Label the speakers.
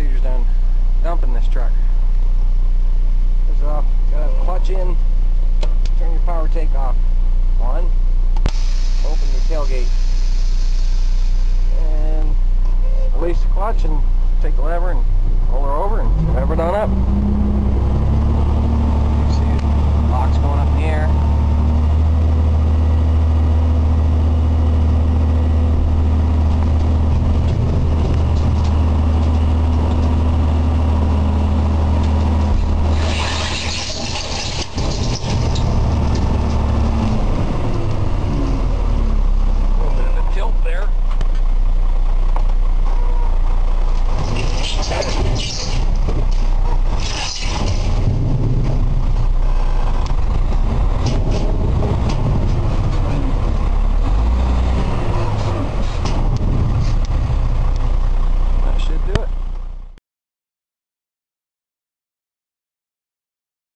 Speaker 1: procedures on dumping this truck. This off, got clutch in, turn your power take off. One, open your tailgate. And release the clutch and take the lever and pull her over and lever it on up.